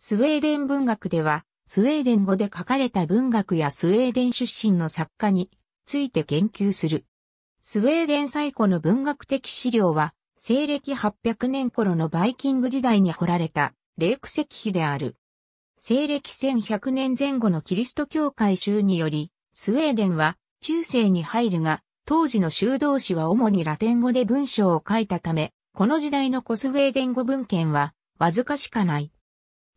スウェーデン文学では、スウェーデン語で書かれた文学やスウェーデン出身の作家について研究する。スウェーデン最古の文学的資料は、西暦800年頃のバイキング時代に掘られたレーク石碑である。西暦1100年前後のキリスト教会宗により、スウェーデンは中世に入るが、当時の修道士は主にラテン語で文章を書いたため、この時代のコスウェーデン語文献はわずかしかない。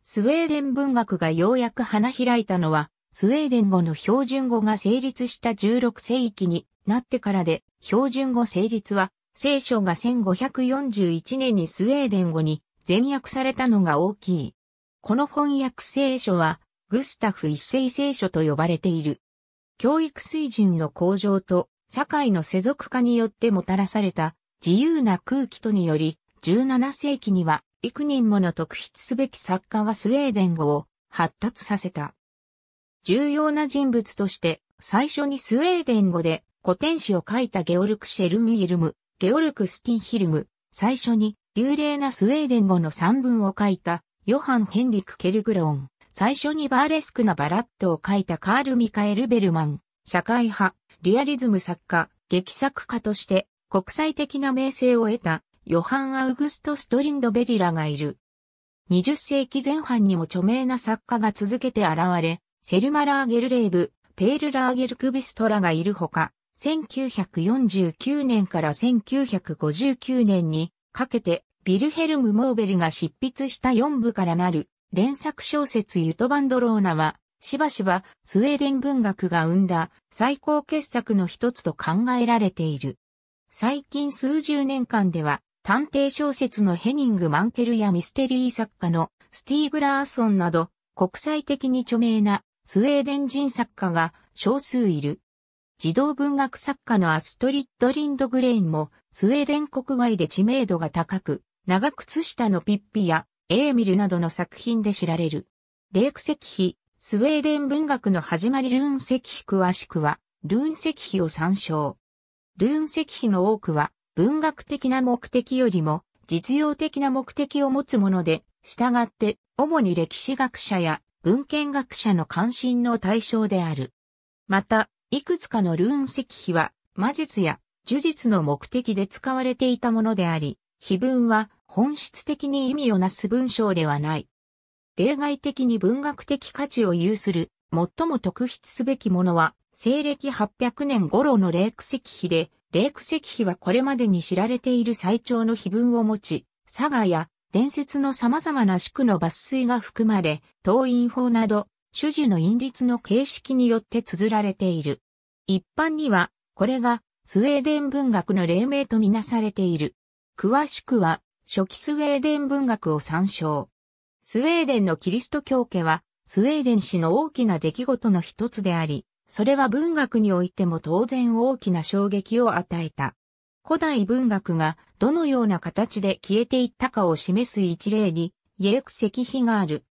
スウェーデン文学がようやく花開いたのは、スウェーデン語の標準語が成立した16世紀になってからで、標準語成立は、聖書が1541年にスウェーデン語に全訳されたのが大きい。この翻訳聖書は、グスタフ一世聖書と呼ばれている。教育水準の向上と社会の世俗化によってもたらされた自由な空気とにより、17世紀には幾人もの特筆すべき作家がスウェーデン語を発達させた。重要な人物として最初にスウェーデン語で古典詩を書いたゲオルク・シェルムイルム、ゲオルク・スティンヒルム、最初に流麗なスウェーデン語の散文を書いたヨハン・ヘンリク・ケルグローン、最初にバーレスクなバラットを書いたカール・ミカエル・ベルマン、社会派、リアリズム作家、劇作家として国際的な名声を得たヨハン・アウグスト・ストリンドベリらがいる。20世紀前半にも著名な作家が続けて現れ、セルマラーゲルレーブ、ペールラーゲルクビストらがいるほか、1949年から1959年にかけてビルヘルム・モーベルが執筆した4部からなる連作小説ユトバンドローナはしばしばスウェーデン文学が生んだ最高傑作の一つと考えられている。最近数十年間では探偵小説のヘニング・マンケルやミステリー作家のスティーグラーソンなど国際的に著名なスウェーデン人作家が少数いる。児童文学作家のアストリッド・リンドグレーンもスウェーデン国外で知名度が高く、長靴下のピッピやエーミルなどの作品で知られる。レイク石碑、スウェーデン文学の始まりルーン石碑詳しくは、ルーン石碑を参照。ルーン石碑の多くは、文学的な目的よりも、実用的な目的を持つもので、従って、主に歴史学者や文献学者の関心の対象である。また、いくつかのルーン石碑は、魔術や呪術の目的で使われていたものであり、碑文は本質的に意味をなす文章ではない。例外的に文学的価値を有する、最も特筆すべきものは、西暦800年頃のレーク石碑で、レーク石碑はこれまでに知られている最長の碑文を持ち、佐賀や伝説の様々な宿の抜粋が含まれ、党員法など、種々の韻律の形式によって綴られている。一般には、これがスウェーデン文学の黎明とみなされている。詳しくは、初期スウェーデン文学を参照。スウェーデンのキリスト教家は、スウェーデン史の大きな出来事の一つであり、それは文学においても当然大きな衝撃を与えた。古代文学がどのような形で消えていったかを示す一例に、イエーク石碑がある。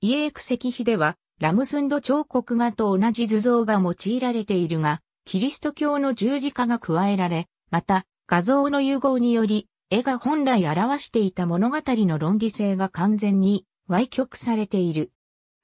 イエーク石碑では、ラムスンド彫刻画と同じ図像が用いられているが、キリスト教の十字架が加えられ、また、画像の融合により、絵が本来表していた物語の論理性が完全に歪曲されている。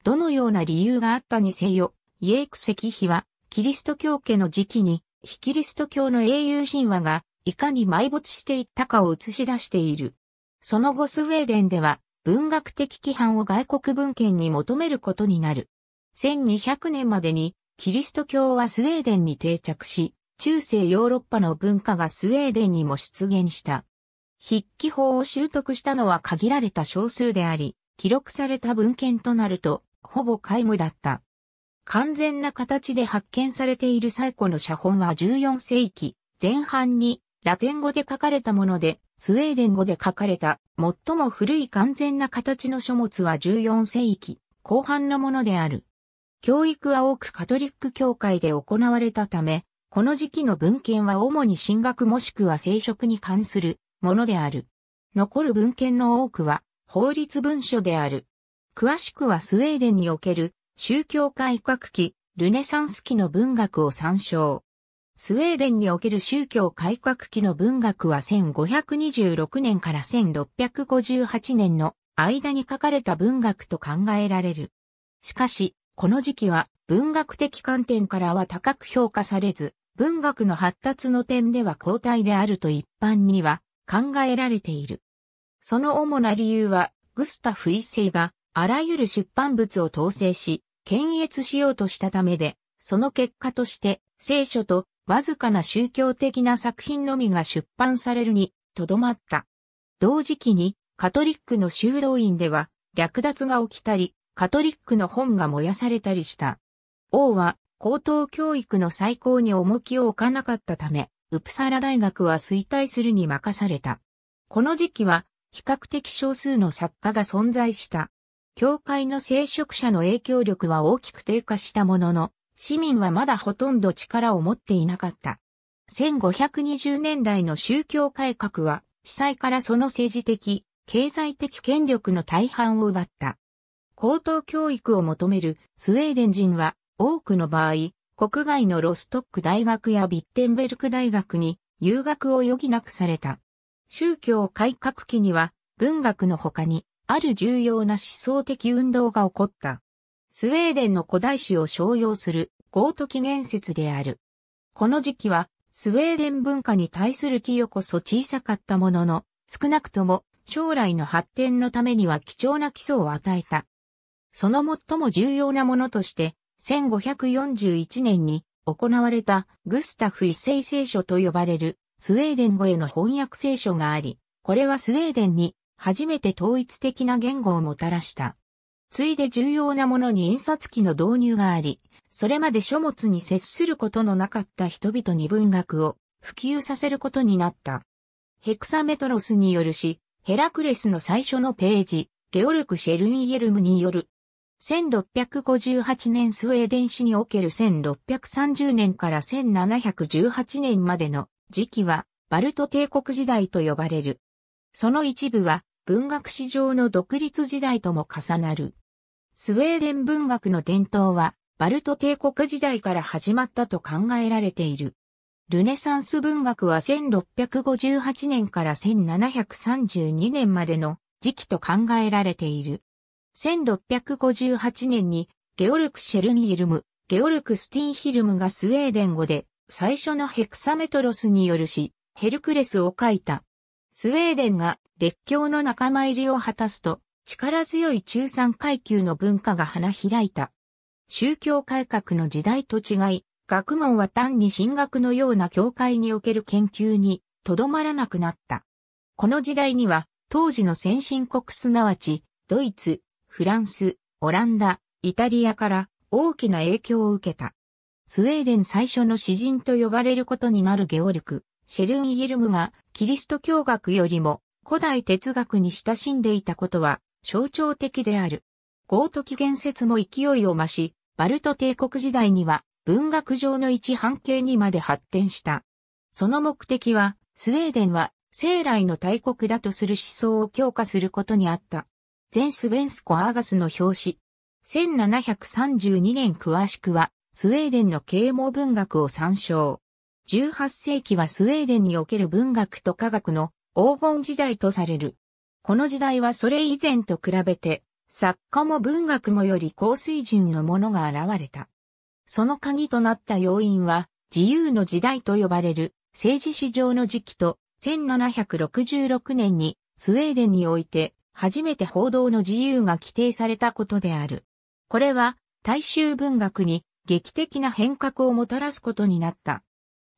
どのような理由があったにせよ、イエーク石碑は、キリスト教家の時期に、非キリスト教の英雄神話が、いかに埋没していったかを映し出している。その後スウェーデンでは、文学的規範を外国文献に求めることになる。1200年までに、キリスト教はスウェーデンに定着し、中世ヨーロッパの文化がスウェーデンにも出現した。筆記法を習得したのは限られた少数であり、記録された文献となると、ほぼ皆無だった。完全な形で発見されている最古の写本は14世紀前半にラテン語で書かれたもので、スウェーデン語で書かれた最も古い完全な形の書物は14世紀後半のものである。教育は多くカトリック教会で行われたため、この時期の文献は主に神学もしくは聖職に関するものである。残る文献の多くは法律文書である。詳しくはスウェーデンにおける宗教改革期、ルネサンス期の文学を参照。スウェーデンにおける宗教改革期の文学は1526年から1658年の間に書かれた文学と考えられる。しかし、この時期は文学的観点からは高く評価されず、文学の発達の点では後退であると一般には考えられている。その主な理由は、グスタフ一世があらゆる出版物を統制し、検閲しようとしたためで、その結果として聖書とわずかな宗教的な作品のみが出版されるにとどまった。同時期にカトリックの修道院では略奪が起きたり、カトリックの本が燃やされたりした。王は高等教育の再興に重きを置かなかったため、ウプサラ大学は衰退するに任された。この時期は比較的少数の作家が存在した。教会の聖職者の影響力は大きく低下したものの、市民はまだほとんど力を持っていなかった。1520年代の宗教改革は、地裁からその政治的、経済的権力の大半を奪った。高等教育を求めるスウェーデン人は多くの場合、国外のロストック大学やビッテンベルク大学に留学を余儀なくされた。宗教改革期には文学の他にある重要な思想的運動が起こった。スウェーデンの古代史を商用するゴート紀元説である。この時期はスウェーデン文化に対する寄与こそ小さかったものの、少なくとも将来の発展のためには貴重な基礎を与えた。その最も重要なものとして、1541年に行われたグスタフ一世聖書と呼ばれるスウェーデン語への翻訳聖書があり、これはスウェーデンに初めて統一的な言語をもたらした。ついで重要なものに印刷機の導入があり、それまで書物に接することのなかった人々に文学を普及させることになった。ヘクサメトロスによるし、ヘラクレスの最初のページ、ゲオルク・シェルンイエルムによる、1658年スウェーデン史における1630年から1718年までの時期は、バルト帝国時代と呼ばれる。その一部は、文学史上の独立時代とも重なる。スウェーデン文学の伝統は、バルト帝国時代から始まったと考えられている。ルネサンス文学は1658年から1732年までの時期と考えられている。1658年にゲオルク・シェルニエルム、ゲオルク・スティンヒルムがスウェーデン語で最初のヘクサメトロスによる詩、ヘルクレスを書いた。スウェーデンが列強の仲間入りを果たすと、力強い中産階級の文化が花開いた。宗教改革の時代と違い、学問は単に進学のような教会における研究にとどまらなくなった。この時代には、当時の先進国すなわち、ドイツ、フランス、オランダ、イタリアから大きな影響を受けた。スウェーデン最初の詩人と呼ばれることになるゲオルク、シェルンイルムがキリスト教学よりも古代哲学に親しんでいたことは象徴的である。ゴート紀元説も勢いを増し、バルト帝国時代には文学上の一半径にまで発展した。その目的は、スウェーデンは生来の大国だとする思想を強化することにあった。ゼンス・ベンスコ・アーガスの表紙。1732年詳しくは、スウェーデンの啓蒙文学を参照。18世紀はスウェーデンにおける文学と科学の黄金時代とされる。この時代はそれ以前と比べて、作家も文学もより高水準のものが現れた。その鍵となった要因は、自由の時代と呼ばれる政治史上の時期と、1766年にスウェーデンにおいて初めて報道の自由が規定されたことである。これは大衆文学に劇的な変革をもたらすことになった。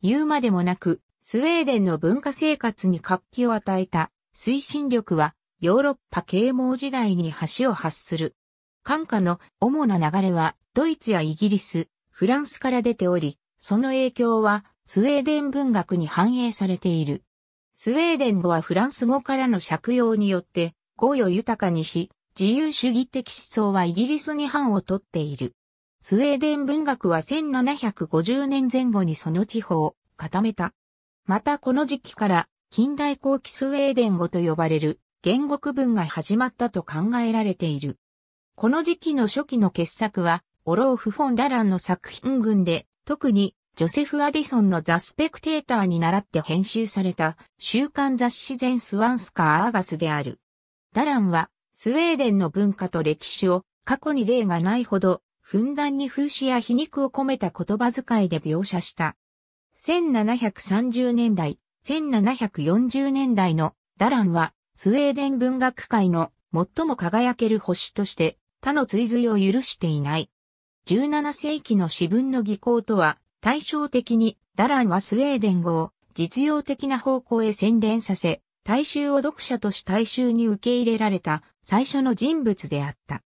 言うまでもなく、スウェーデンの文化生活に活気を与えた推進力はヨーロッパ啓蒙時代に橋を発する。感化の主な流れはドイツやイギリス、フランスから出ており、その影響はスウェーデン文学に反映されている。スウェーデン語はフランス語からの借用によって語彙を豊かにし、自由主義的思想はイギリスに範を取っている。スウェーデン文学は1750年前後にその地方を固めた。またこの時期から近代後期スウェーデン語と呼ばれる言語区分が始まったと考えられている。この時期の初期の傑作は、オローフ・フォン・ダランの作品群で、特にジョセフ・アディソンのザ・スペクテーターに倣って編集された週刊雑誌ゼン・スワンスカー・アーガスである。ダランはスウェーデンの文化と歴史を過去に例がないほど、ふんだんに風刺や皮肉を込めた言葉遣いで描写した。1730年代、1740年代のダランは、スウェーデン文学界の最も輝ける星として、他の追随を許していない。17世紀の詩文の技巧とは、対照的に、ダランはスウェーデン語を実用的な方向へ洗練させ、大衆を読者とし大衆に受け入れられた最初の人物であった。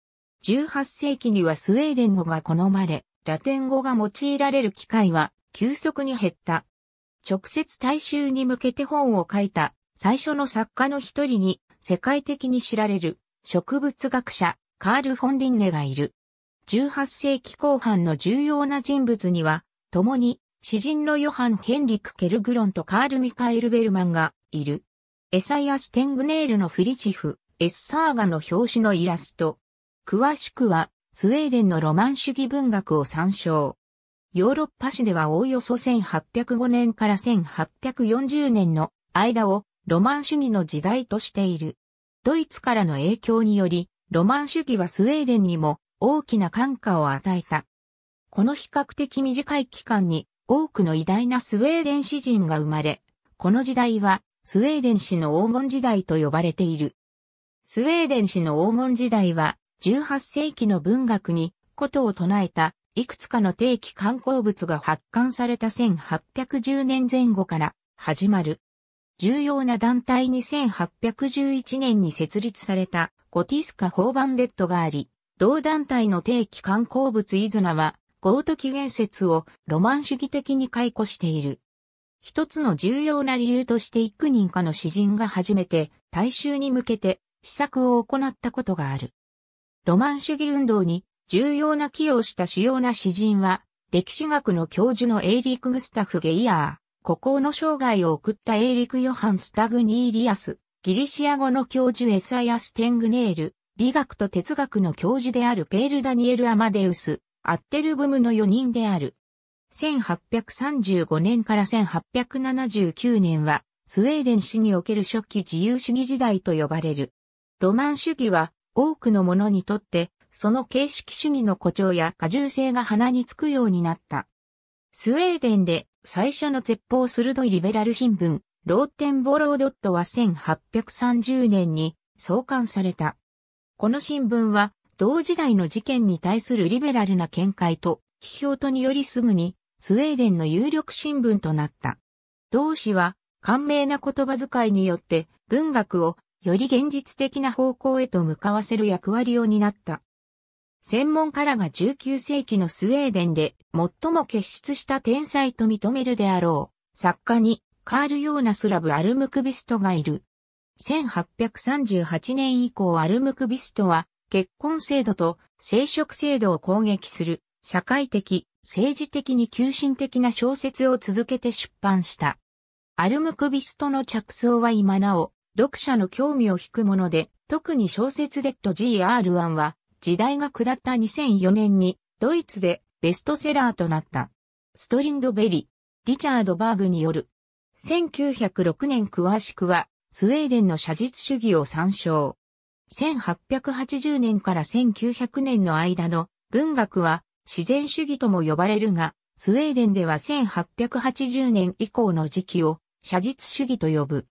18世紀にはスウェーデン語が好まれ、ラテン語が用いられる機会は急速に減った。直接大衆に向けて本を書いた最初の作家の一人に世界的に知られる植物学者カール・フォン・リンネがいる。18世紀後半の重要な人物には、共に詩人のヨハン・ヘンリック・ケルグロンとカール・ミカエル・ベルマンがいる。エサイアス・テングネールのフリチフ、エッサーガの表紙のイラスト。詳しくは、スウェーデンのロマン主義文学を参照。ヨーロッパ史ではおおよそ1805年から1840年の間をロマン主義の時代としている。ドイツからの影響により、ロマン主義はスウェーデンにも大きな感化を与えた。この比較的短い期間に多くの偉大なスウェーデン詩人が生まれ、この時代はスウェーデン史の黄金時代と呼ばれている。スウェーデン史の黄金時代は、18世紀の文学に、ことを唱えた、いくつかの定期観光物が発刊された1810年前後から始まる。重要な団体に1811年に設立されたゴティスカ・フォーバンデッドがあり、同団体の定期刊行物イズーナは、ゴート起源説をロマン主義的に回顧している。一つの重要な理由として幾人かの詩人が初めて大衆に向けて詩作を行ったことがある。ロマン主義運動に重要な寄与した主要な詩人は、歴史学の教授のエイリーク・グスタフ・ゲイヤー、孤高の生涯を送ったエイリク・ヨハン・スタグニーリアス、ギリシア語の教授エサイアス・テングネール、美学と哲学の教授であるペール・ダニエル・アマデウス、アッテルブムの4人である。1835年から1879年は、スウェーデン史における初期自由主義時代と呼ばれる。ロマン主義は、多くの者にとって、その形式主義の誇張や過重性が鼻につくようになった。スウェーデンで最初の絶法鋭いリベラル新聞、ローテンボロードットは1830年に創刊された。この新聞は、同時代の事件に対するリベラルな見解と批評とによりすぐにスウェーデンの有力新聞となった。同誌は、簡明な言葉遣いによって文学をより現実的な方向へと向かわせる役割を担った。専門家らが19世紀のスウェーデンで最も傑出した天才と認めるであろう作家にカール・ヨーナスラブ・アルムクビストがいる。1838年以降アルムクビストは結婚制度と生殖制度を攻撃する社会的、政治的に急進的な小説を続けて出版した。アルムクビストの着想は今なお、読者の興味を引くもので、特に小説デッド GR1 は、時代が下った2004年に、ドイツでベストセラーとなった。ストリンドベリ、リチャード・バーグによる。1906年詳しくは、スウェーデンの写実主義を参照。1880年から1900年の間の文学は自然主義とも呼ばれるが、スウェーデンでは1880年以降の時期を写実主義と呼ぶ。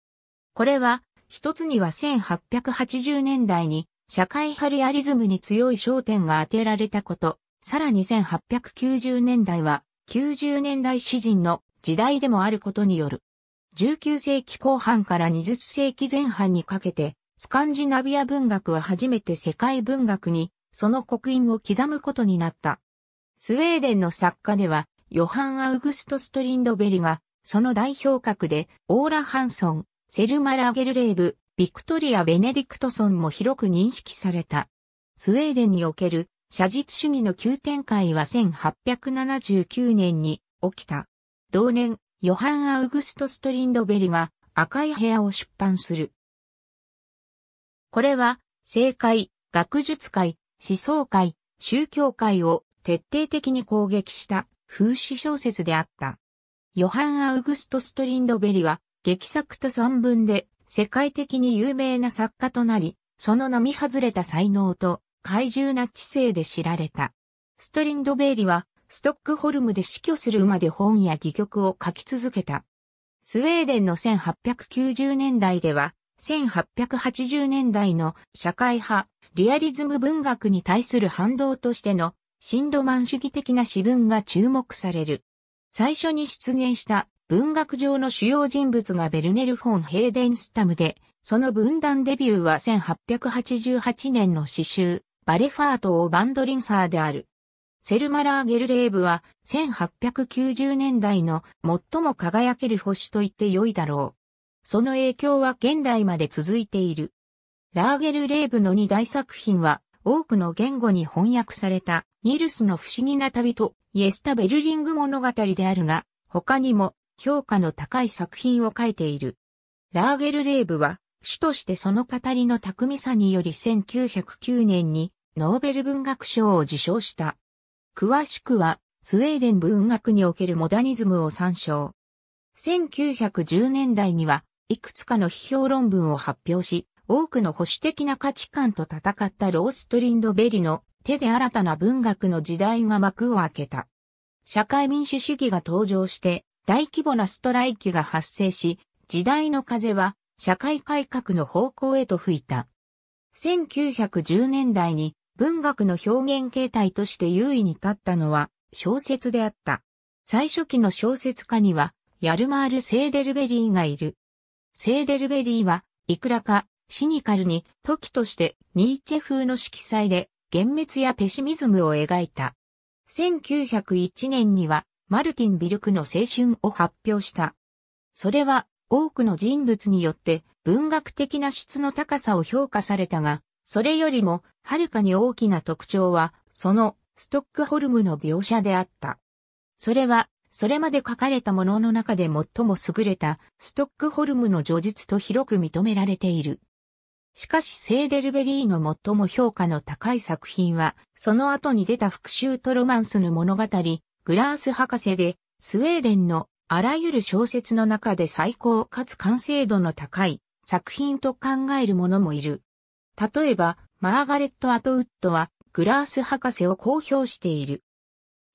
これは、一つには1880年代に社会派リアリズムに強い焦点が当てられたこと、さらに1890年代は90年代詩人の時代でもあることによる。19世紀後半から20世紀前半にかけて、スカンジナビア文学は初めて世界文学にその刻印を刻むことになった。スウェーデンの作家では、ヨハン・アウグスト・ストリンドベリが、その代表格で、オーラ・ハンソン、セルマ・ラゲルレーブ、ビクトリア・ベネディクトソンも広く認識された。スウェーデンにおける写実主義の急展開は1879年に起きた。同年、ヨハン・アウグスト・ストリンドベリが赤い部屋を出版する。これは、政界、学術界、思想界、宗教界を徹底的に攻撃した風刺小説であった。ヨハン・アウグスト・ストリンドベリは劇作と散文で世界的に有名な作家となり、その並外れた才能と怪獣な知性で知られた。ストリンドベーリはストックホルムで死去するまで本や戯曲を書き続けた。スウェーデンの1890年代では、1880年代の社会派、リアリズム文学に対する反動としての、シンドマン主義的な詩文が注目される。最初に出現した文学上の主要人物がベルネル・フォン・ヘーデンスタムで、その文壇デビューは1888年の詩集、バレファート・オー・バンドリンサーである。セルマラーゲルレーブは1890年代の最も輝ける星と言って良いだろう。その影響は現代まで続いている。ラーゲルレーブの二大作品は多くの言語に翻訳されたニルスの不思議な旅とイエスタ・ベルリング物語であるが、他にも評価の高い作品を書いている。ラーゲルレーブは主としてその語りの巧みさにより1909年にノーベル文学賞を受賞した。詳しくは、スウェーデン文学におけるモダニズムを参照。1910年代には、いくつかの批評論文を発表し、多くの保守的な価値観と戦ったローストリンドベリの手で新たな文学の時代が幕を開けた。社会民主主義が登場して大規模なストライキが発生し、時代の風は社会改革の方向へと吹いた。1910年代に文学の表現形態として優位に立ったのは小説であった。最初期の小説家にはヤルマール・セーデルベリーがいる。セーデルベリーはいくらかシニカルに時としてニーチェ風の色彩で幻滅やペシミズムを描いた。1901年にはマルティン・ビルクの青春を発表した。それは多くの人物によって文学的な質の高さを評価されたが、それよりもはるかに大きな特徴は、そのストックホルムの描写であった。それは、それまで書かれたものの中で最も優れたストックホルムの叙述と広く認められている。しかしセーデルベリーの最も評価の高い作品は、その後に出た復讐とロマンスの物語、グラース博士で、スウェーデンのあらゆる小説の中で最高かつ完成度の高い作品と考える者もいる。例えば、マーガレット・アトウッドは、グラース博士を公表している。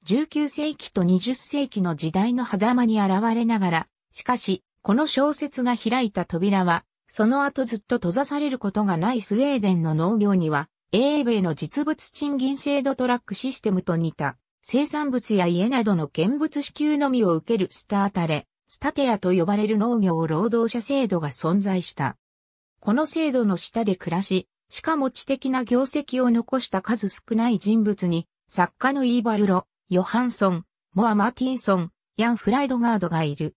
19世紀と20世紀の時代の狭間に現れながら、しかし、この小説が開いた扉は、その後ずっと閉ざされることがないスウェーデンの農業には、英米の実物賃金制度トラックシステムと似た、生産物や家などの現物支給のみを受けるスタータレ、スタテアと呼ばれる農業労働者制度が存在した。この制度の下で暮らし、しかも知的な業績を残した数少ない人物に、作家のイーバルロ、ヨハンソン、モア・マーティンソン、ヤン・フライドガードがいる。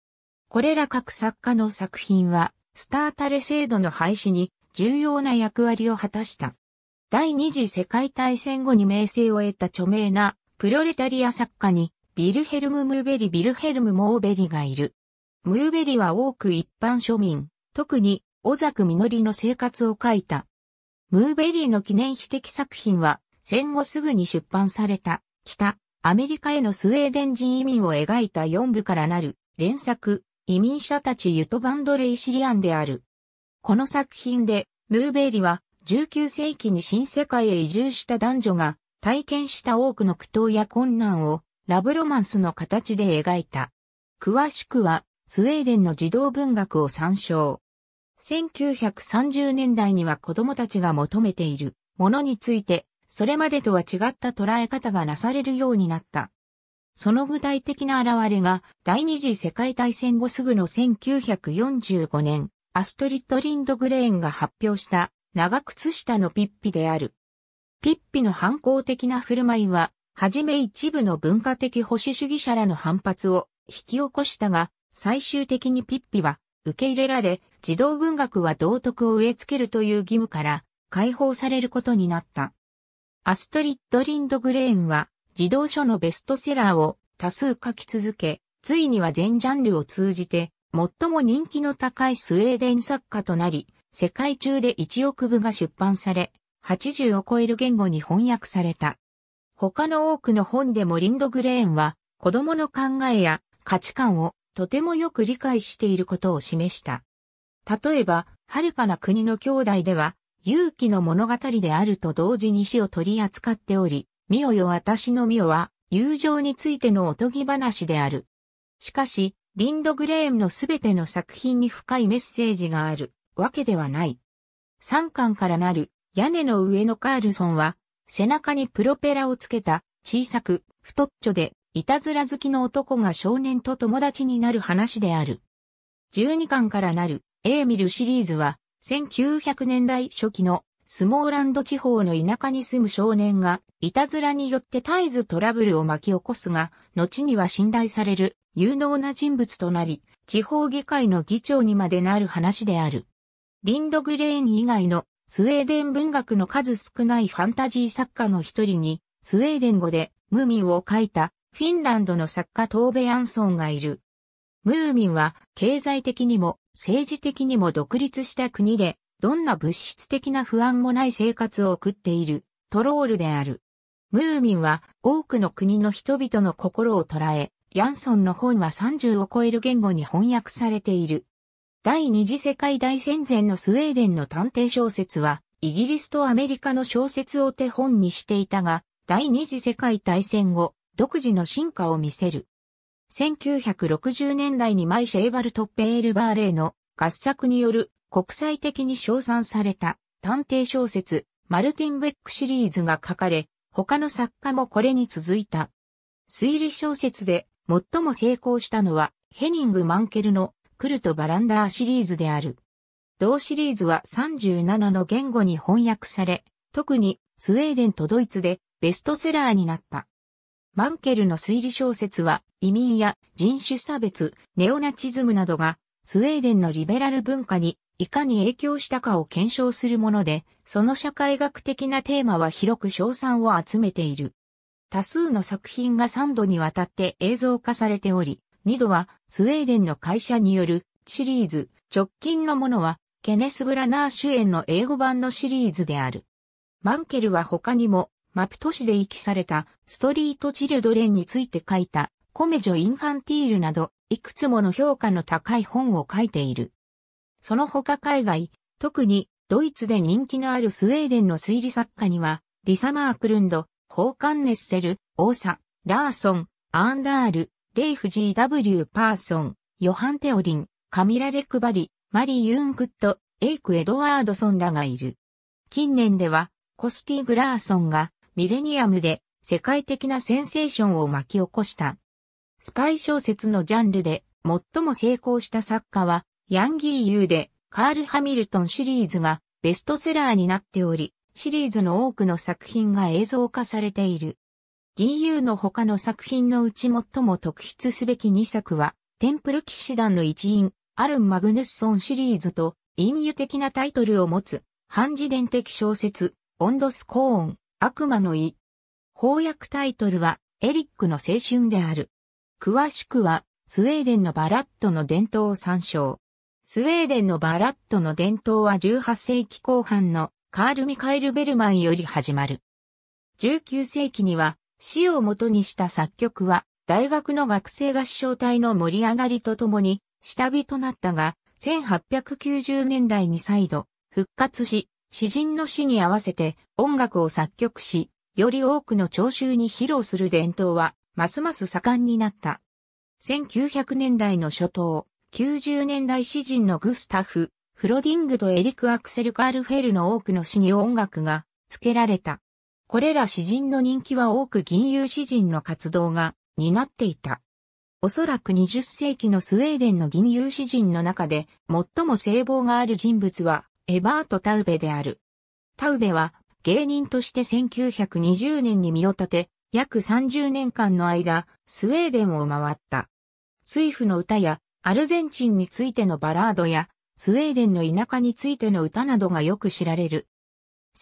これら各作家の作品は、スタータレ制度の廃止に重要な役割を果たした。第二次世界大戦後に名声を得た著名なプロレタリア作家にビルヘルム・ムーベリ・ビルヘルム・モーベリがいる。ムーベリは多く一般庶民、特に小作みのりの生活を書いた。ムーベリーの記念碑的作品は戦後すぐに出版された北アメリカへのスウェーデン人移民を描いた4部からなる連作移民者たちユトバンドレイシリアンである。この作品でムーベリは19世紀に新世界へ移住した男女が体験した多くの苦闘や困難をラブロマンスの形で描いた。詳しくはスウェーデンの児童文学を参照。1930年代には子供たちが求めているものについて、それまでとは違った捉え方がなされるようになった。その具体的な現れが第二次世界大戦後すぐの1945年、アストリッド・リンドグレーンが発表した長靴下のピッピである。ピッピの反抗的な振る舞いは、はじめ一部の文化的保守主義者らの反発を引き起こしたが、最終的にピッピは受け入れられ、児童文学は道徳を植え付けるという義務から解放されることになった。アストリッド・リンドグレーンは児童書のベストセラーを多数書き続け、ついには全ジャンルを通じて最も人気の高いスウェーデン作家となり、世界中で1億部が出版され、80を超える言語に翻訳された。他の多くの本でもリンドグレーンは子供の考えや価値観をとてもよく理解していることを示した。例えば、遥かな国の兄弟では、勇気の物語であると同時に死を取り扱っており、ミオよ私のミオは友情についてのおとぎ話である。しかし、リンドグレームのすべての作品に深いメッセージがあるわけではない。3巻からなる屋根の上のカールソンは背中にプロペラをつけた小さく太っちょでいたずら好きの男が少年と友達になる話である。12巻からなるエーミルシリーズは1900年代初期のスモーランド地方の田舎に住む少年が、いたずらによって絶えずトラブルを巻き起こすが、後には信頼される有能な人物となり、地方議会の議長にまでなる話である。リンドグレーン以外のスウェーデン文学の数少ないファンタジー作家の一人に、スウェーデン語でムーミンを書いたフィンランドの作家トーベ・アンソンがいる。ムーミンは経済的にも政治的にも独立した国でどんな物質的な不安もない生活を送っているトロールである。ムーミンは多くの国の人々の心を捉え、ヤンソンの本は30を超える言語に翻訳されている。第二次世界大戦前のスウェーデンの探偵小説は、イギリスとアメリカの小説を手本にしていたが、第二次世界大戦後、独自の進化を見せる。1960年代にマイシェーバルトッ・ペール・バーレーの合作による国際的に称賛された探偵小説マルティン・ベックシリーズが書かれ、他の作家もこれに続いた。推理小説で最も成功したのはヘニング・マンケルのクルト・バランダーシリーズである。同シリーズは37の言語に翻訳され、特にスウェーデンとドイツでベストセラーになった。マンケルの推理小説は移民や人種差別、ネオナチズムなどがスウェーデンのリベラル文化にいかに影響したかを検証するもので、その社会学的なテーマは広く賞賛を集めている。多数の作品が3度にわたって映像化されており、2度はスウェーデンの会社によるシリーズ、直近のものはケネス・ブラナー主演の英語版のシリーズである。マンケルは他にもマプ都市で遺棄されたストリート・チルドレンについて書いたコメジョ・インファンティールなどいくつもの評価の高い本を書いている。その他海外、特にドイツで人気のあるスウェーデンの推理作家には、リサ・マークルンド、ホーカンネッセル、オーサ、ラーソン、アンダール、レイフ G.W. パーソン、ヨハン・テオリン、カミラ・レクバリ、マリー・ユーンクット、エイク・エドワードソンらがいる。近年では、故スティーグ・ラーソンがミレニアムで世界的なセンセーションを巻き起こした。スパイ小説のジャンルで最も成功した作家はヤン・ギユーで、カール・ハミルトンシリーズがベストセラーになっており、シリーズの多くの作品が映像化されている。ギーユーの他の作品のうち最も特筆すべき2作は、テンプル騎士団の一員、アルン・マグヌッソンシリーズと、隠喩的なタイトルを持つ、反自伝的小説、オンドスコーン、悪魔の意。翻訳タイトルは、エリックの青春である。詳しくは、スウェーデンのバラットの伝統を参照。スウェーデンのバラットの伝統は18世紀後半のカール・ミカエル・ベルマンより始まる。19世紀には死を元にした作曲は大学の学生合唱隊の盛り上がりとともに下火となったが、1890年代に再度復活し、詩人の死に合わせて音楽を作曲し、より多くの聴衆に披露する伝統はますます盛んになった。1900年代の初頭、90年代詩人のグスタフ、フロディングとエリク・アクセル・カールフェルの多くの詩に音楽が付けられた。これら詩人の人気は多く銀融詩人の活動が担っていた。おそらく20世紀のスウェーデンの銀融詩人の中で最も聖望がある人物はエバート・タウベである。タウベは芸人として1920年に身を立て、約30年間の間、スウェーデンを回った。スイフの歌やアルゼンチンについてのバラードや、スウェーデンの田舎についての歌などがよく知られる。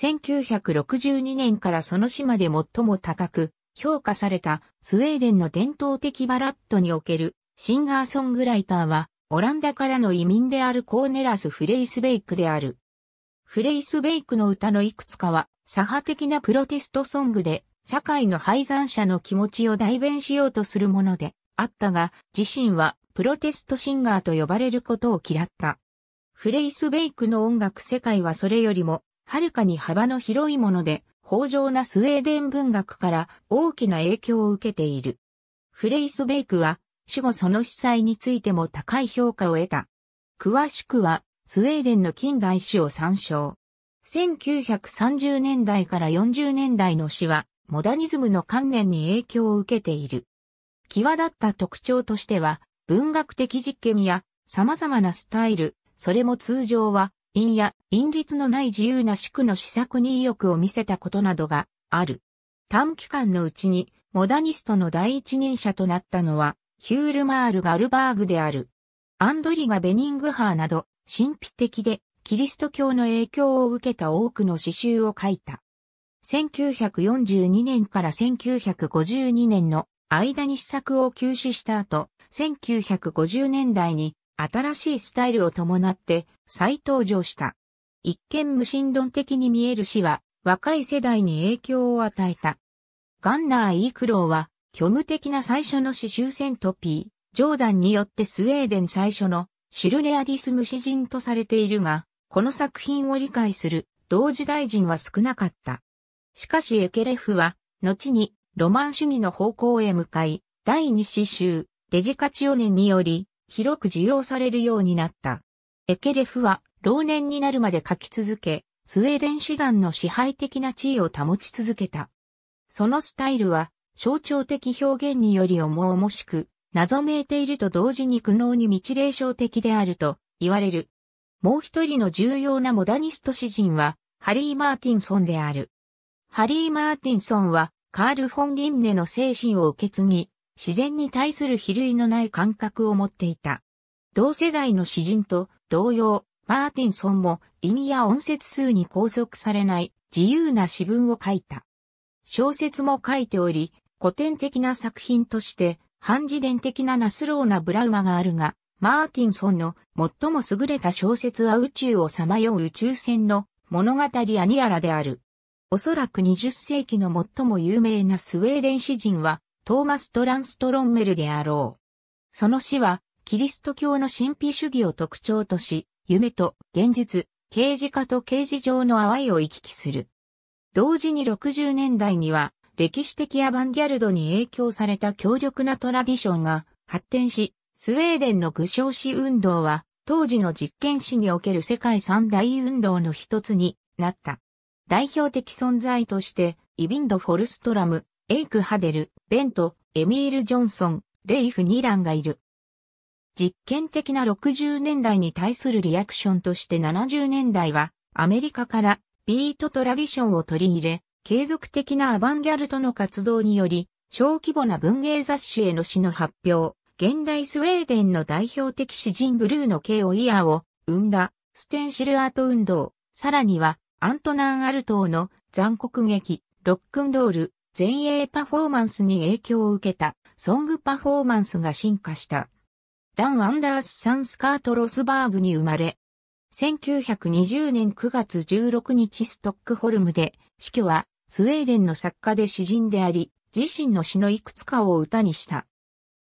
1962年からその島で最も高く評価されたスウェーデンの伝統的バラッドにおけるシンガーソングライターはオランダからの移民であるコーネラス・フレイスベイクである。フレイスベイクの歌のいくつかは左派的なプロテストソングで社会の敗残者の気持ちを代弁しようとするものであったが自身はプロテストシンガーと呼ばれることを嫌った。フレイス・ベイクの音楽世界はそれよりもはるかに幅の広いもので、豊穣なスウェーデン文学から大きな影響を受けている。フレイスベイクは、死後その司祭についても高い評価を得た。詳しくは、スウェーデンの近代史を参照。1930年代から40年代の詩は、モダニズムの観念に影響を受けている。際立った特徴としては、文学的実験や様々なスタイル、それも通常は、陰や陰律のない自由な宿句の施策に意欲を見せたことなどがある。短期間のうちに、モダニストの第一人者となったのは、ヒュールマール・ガルバーグである。アンドリがベニングハーなど、神秘的で、キリスト教の影響を受けた多くの詩集を書いた。1942年から1952年の間に試作を休止した後、1950年代に新しいスタイルを伴って再登場した。一見無神論的に見える詩は若い世代に影響を与えた。ガンナー・イークローは虚無的な最初の詩集セントピー、ジョーダンによってスウェーデン最初のシュルレアリスム詩人とされているが、この作品を理解する同時代人は少なかった。しかしエケレフは、後にロマン主義の方向へ向かい、第二詩集、デジカチオネにより、広く需要されるようになった。エケレフは、老年になるまで書き続け、スウェーデン師団の支配的な地位を保ち続けた。そのスタイルは、象徴的表現により重々しく、謎めいていると同時に苦悩に道霊障的であると言われる。もう一人の重要なモダニスト詩人は、ハリー・マーティンソンである。ハリー・マーティンソンは、カール・フォン・リンネの精神を受け継ぎ、自然に対する比類のない感覚を持っていた。同世代の詩人と同様、マーティンソンも意味や音節数に拘束されない自由な詩文を書いた。小説も書いており、古典的な作品として、半自伝的なナスローナ・ブラウマがあるが、マーティンソンの最も優れた小説は宇宙をさまよう宇宙船の物語アニアラである。おそらく20世紀の最も有名なスウェーデン詩人はトーマス・トランストロンメルであろう。その詩はキリスト教の神秘主義を特徴とし、夢と現実、刑事化と刑事上の淡いを行き来する。同時に60年代には歴史的アバンギャルドに影響された強力なトラディションが発展し、スウェーデンの具象詩運動は当時の実験史における世界三大運動の一つになった。代表的存在として、イビンド・フォルストラム、エイク・ハデル、ベント、エミール・ジョンソン、レイフ・ニランがいる。実験的な60年代に対するリアクションとして70年代は、アメリカからビートトラディションを取り入れ、継続的なアバンギャルトの活動により、小規模な文芸雑誌への詩の発表、現代スウェーデンの代表的詩人ブルーのケオイヤーを生んだステンシルアート運動、さらにはアントナン・アルトーの残酷劇、ロックンロール、前衛パフォーマンスに影響を受けたソングパフォーマンスが進化した。ダン・アンダース・サンスカート・ロスバーグに生まれ、1920年9月16日ストックホルムで死去はスウェーデンの作家で詩人であり、自身の詩のいくつかを歌にした。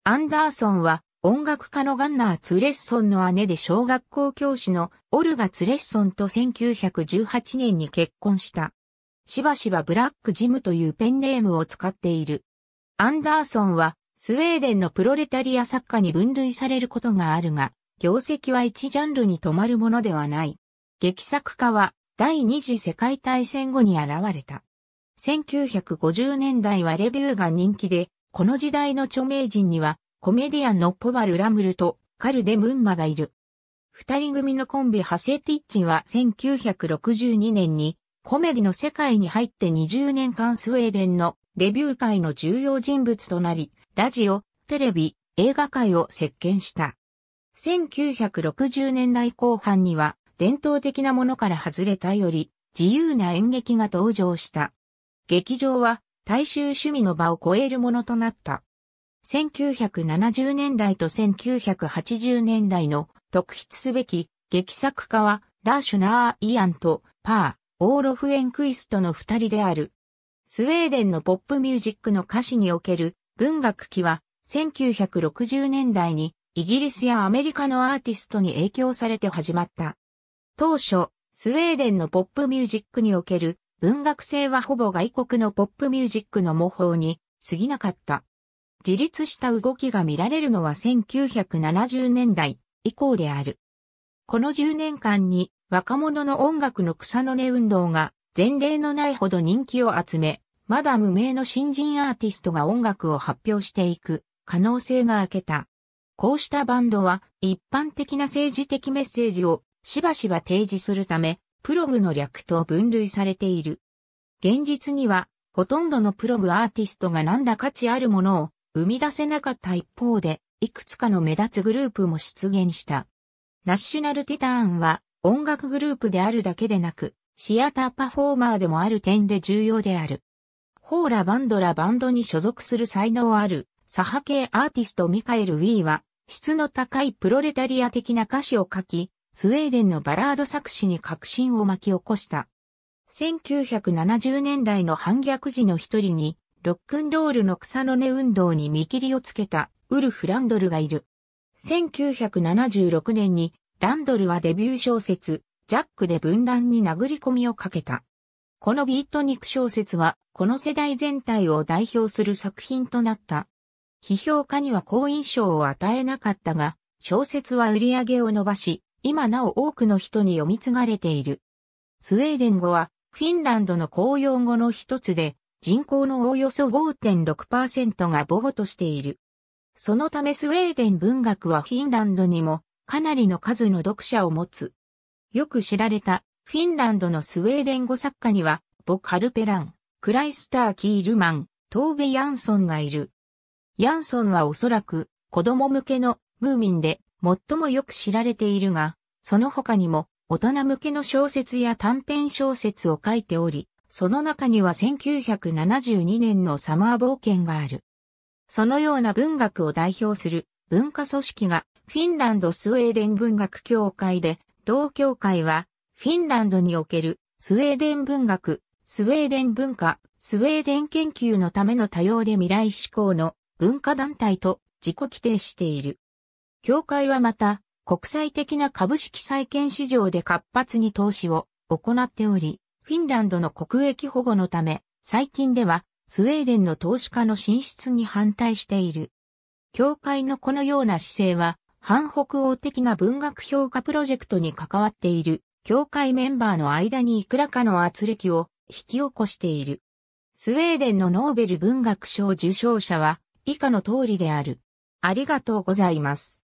アンダーソンは音楽家のガンナー・ツレッソンの姉で小学校教師のオルガ・ツレッソンと1918年に結婚した。しばしばブラック・ジムというペンネームを使っている。アンダーソンはスウェーデンのプロレタリア作家に分類されることがあるが、業績は一ジャンルに止まるものではない。劇作家は第二次世界大戦後に現れた。1950年代はレビューが人気で、この時代の著名人にはコメディアンのポバル・ラムルとカルデ・ムンマがいる。二人組のコンビハセティッチは1962年にコメディの世界に入って20年間スウェーデンのレビュー界の重要人物となり、ラジオ、テレビ、映画界を席巻した。1960年代後半には伝統的なものから外れたより自由な演劇が登場した。劇場は大衆趣味の場を超えるものとなった。1970年代と1980年代の特筆すべき劇作家はラシュナー・イアンとパー、オーロフ・エンクイストの二人である。スウェーデンのポップミュージックの歌詞における文学期は1960年代にイギリスやアメリカのアーティストに影響されて始まった。当初、スウェーデンのポップミュージックにおける文学性はほぼ外国のポップミュージックの模倣に過ぎなかった。自立した動きが見られるのは1970年代以降である。この10年間に若者の音楽の草の根運動が前例のないほど人気を集め、まだ無名の新人アーティストが音楽を発表していく可能性が明けた。こうしたバンドは一般的な政治的メッセージをしばしば提示するため、プログの略と分類されている。現実には、ほとんどのプログアーティストが何ら価値あるものを生み出せなかった一方で、いくつかの目立つグループも出現した。ナッシュナルティターンは音楽グループであるだけでなく、シアターパフォーマーでもある点で重要である。ホーラバンドラバンドに所属する才能ある左派系アーティストミカエル・ウィーは、質の高いプロレタリア的な歌詞を書き、スウェーデンのバラード作詞に革新を巻き起こした。1970年代の反逆時の一人に、ロックンロールの草の根運動に見切りをつけたウルフ・ランドルがいる。1976年にランドルはデビュー小説、ジャックで分断に殴り込みをかけた。このビートニック小説は、この世代全体を代表する作品となった。批評家には好印象を与えなかったが、小説は売り上げを伸ばし、今なお多くの人に読み継がれている。スウェーデン語はフィンランドの公用語の一つで、人口のおよそ5.6%が母語としている。そのためスウェーデン文学はフィンランドにもかなりの数の読者を持つ。よく知られたフィンランドのスウェーデン語作家には、ボク・ハルペラン、クライスター・キールマン、トーベ・ヤンソンがいる。ヤンソンはおそらく子供向けのムーミンで最もよく知られているが、その他にも大人向けの小説や短編小説を書いており、その中には1972年のサマー冒険がある。そのような文学を代表する文化組織がフィンランドスウェーデン文学協会で、同協会はフィンランドにおけるスウェーデン文学、スウェーデン文化、スウェーデン研究のための多様で未来志向の文化団体と自己規定している。協会はまた、国際的な株式債券市場で活発に投資を行っており、フィンランドの国益保護のため、最近ではスウェーデンの投資家の進出に反対している。協会のこのような姿勢は、反北欧的な文学評価プロジェクトに関わっている、協会メンバーの間にいくらかの圧力を引き起こしている。スウェーデンのノーベル文学賞受賞者は、以下の通りである。ありがとうございます。